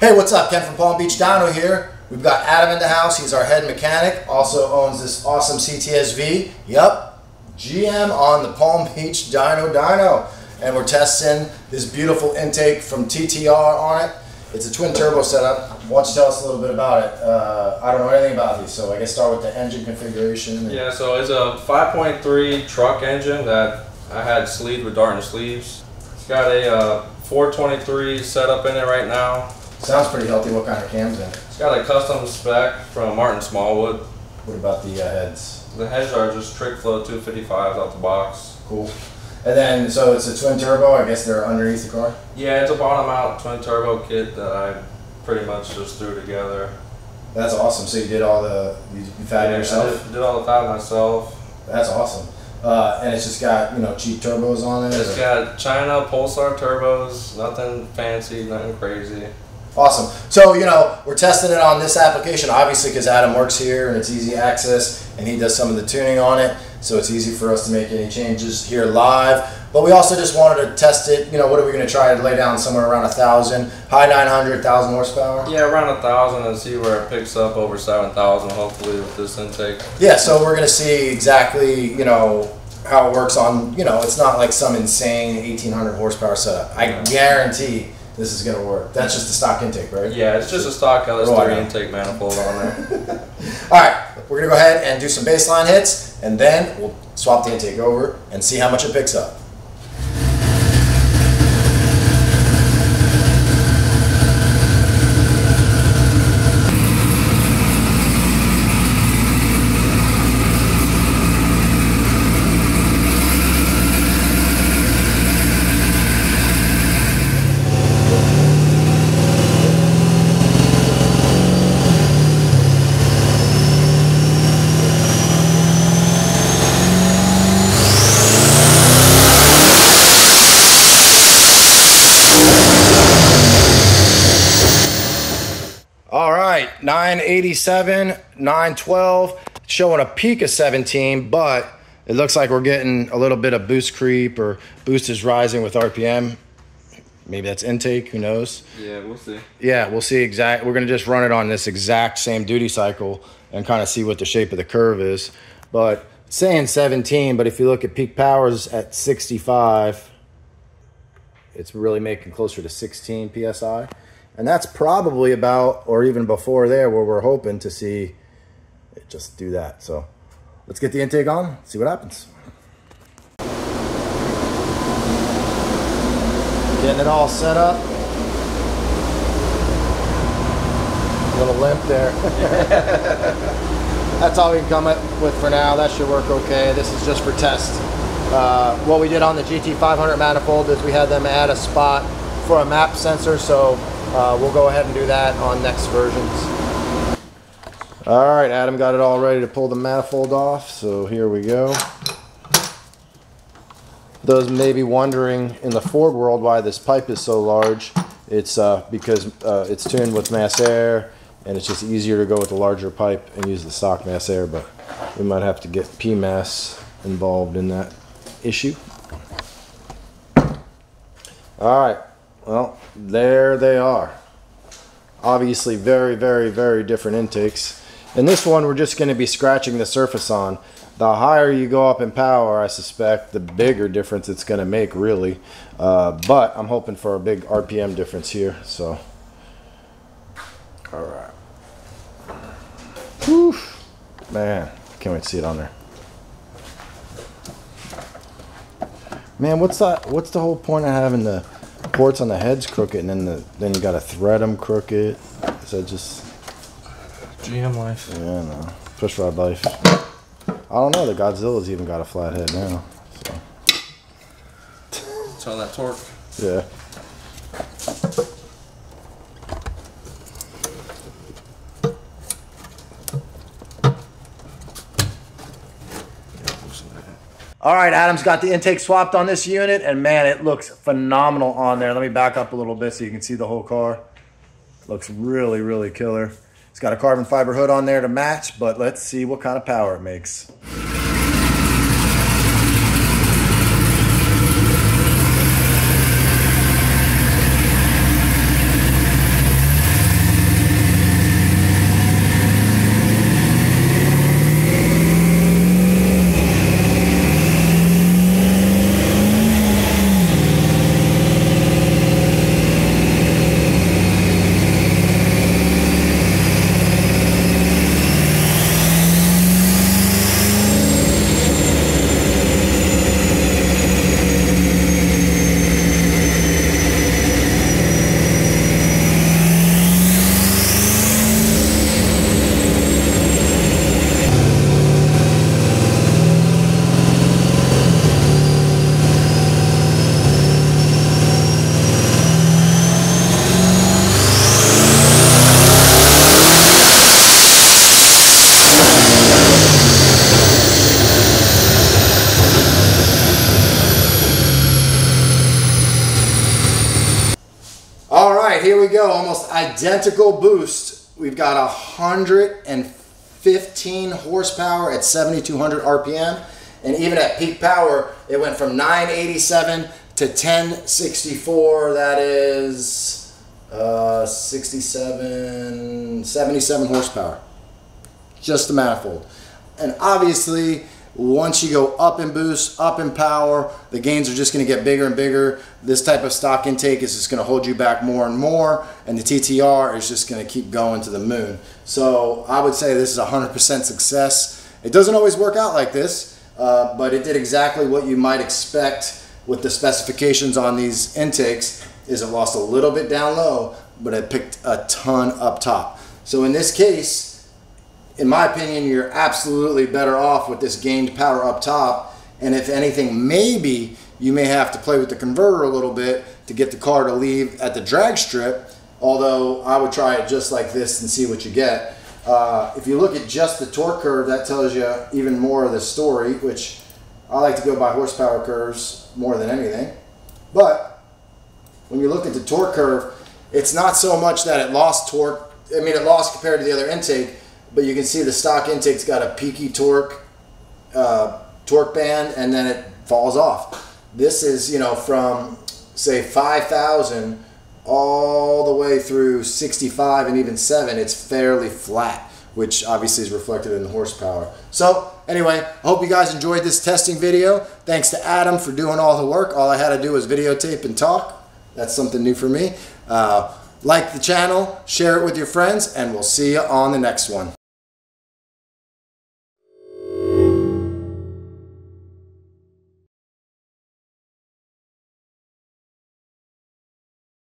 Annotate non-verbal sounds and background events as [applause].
Hey, what's up? Ken from Palm Beach Dyno here. We've got Adam in the house. He's our head mechanic. Also owns this awesome CTSV. Yup, GM on the Palm Beach Dyno dyno. And we're testing this beautiful intake from TTR on it. It's a twin turbo setup. Why don't you tell us a little bit about it? Uh, I don't know anything about these, so I guess start with the engine configuration. Yeah, so it's a 5.3 truck engine that I had sleeved with Darton sleeves. It's got a uh, 423 setup in it right now. Sounds pretty healthy. What kind of cams in it? It's got a custom spec from Martin Smallwood. What about the uh, heads? The heads are just trick flow 255s out the box. Cool. And then, so it's a twin turbo. I guess they're underneath the car. Yeah, it's a bottom out twin turbo kit that I pretty much just threw together. That's awesome. So you did all the you, fab Yeah, yourself. I did, did all the fab myself. That's awesome. Uh, and it's just got you know cheap turbos on it. It's or- got China Pulsar turbos, nothing fancy, nothing crazy. Awesome. So you know we're testing it on this application, obviously because Adam works here and it's easy access, and he does some of the tuning on it, so it's easy for us to make any changes here live. But we also just wanted to test it. You know, what are we going to try to lay down somewhere around a thousand, high 900, 1,000 horsepower? Yeah, around a thousand and see where it picks up over seven thousand. Hopefully with this intake. Yeah, so we're gonna see exactly, you know, how it works on, you know, it's not like some insane 1800 horsepower setup. I Yeah. guarantee this is gonna work. That's just the stock intake, right? Yeah, it's just a stock Oh, I know. LS3 intake manifold on there. [laughs] All right, we're gonna go ahead and do some baseline hits, and then we'll swap the intake over and see how much it picks up. All right, 987, 912, showing a peak of 17, but it looks like we're getting a little bit of boost creep or boost is rising with RPM. Maybe that's intake, who knows? yeah, we'll see. Yeah, we'll see exact. We're gonna just run it on this exact same duty cycle and kind of see what the shape of the curve is. But saying 17, but if you look at peak powers at 65, it's really making closer to 16 psi, and that's probably about or even before there where we're hoping to see it just do that. So let's get the intake on, see what happens. Getting it all set up. A little limp there. [laughs] That's all we can come up with for now. That should work okay. This is just for test. Uh, what we did on the GT500 manifold is we had them add a spot for a map sensor, so uh, we'll go ahead and do that on next versions. All right, Adam got it all ready to pull the manifold off, so here we go. Those may be wondering in the Ford world why this pipe is so large. It's uh, because uh, it's tuned with mass air, and it's just easier to go with a larger pipe and use the stock mass air. But we might have to get PMAS involved in that issue. All right, well there they are. Obviously, very, very, very different intakes. And this one, we're just going to be scratching the surface on. The higher you go up in power, I suspect, the bigger difference it's going to make, really. Uh, but I'm hoping for a big RPM difference here. So, all right. Whew. Man, can't wait to see it on there. Man, what's that? What's the whole point of having the ports on the heads crooked and then the then you got to thread them crooked? Is that just GM life. yeah, no push rod life? I don't know. The Godzilla's even got a flat head now. So It's all that torque. yeah. All right, Adam's got the intake swapped on this unit, and man, it looks phenomenal on there. Let me back up a little bit so you can see the whole car. Looks really, really killer. It's got a carbon fiber hood on there to match, but let's see what kind of power it makes. Right, here we go. Almost identical boost. We've got 115 horsepower at 7,200 RPM. And even at peak power, it went from 987 to 1064. That is uh, 67, 77 horsepower. Just a manifold. And obviously, once you go up in boost, up in power, the gains are just going to get bigger and bigger. This type of stock intake is just going to hold you back more and more, and the TTR is just going to keep going to the moon. So I would say this is 100% success. It doesn't always work out like this, uh, but it did exactly what you might expect with the specifications on these intakes. Is it lost a little bit down low, but it picked a ton up top. So in this case, in my opinion, you're absolutely better off with this gained power up top. And if anything, maybe you may have to play with the converter a little bit to get the car to leave at the drag strip. Although I would try it just like this and see what you get. Uh, if you look at just the torque curve, that tells you even more of the story, which I like to go by horsepower curves more than anything. But when you look at the torque curve, it's not so much that it lost torque. I mean, it lost compared to the other intake, but you can see the stock intake's got a peaky torque uh, torque band and then it falls off. This is, you know, from say 5,000 all the way through 65 and even 7, it's fairly flat, which obviously is reflected in the horsepower. So anyway, I hope you guys enjoyed this testing video. Thanks to Adam for doing all the work. All I had to do was videotape and talk. That's something new for me. Uh, like the channel, share it with your friends, and we'll see you on the next one.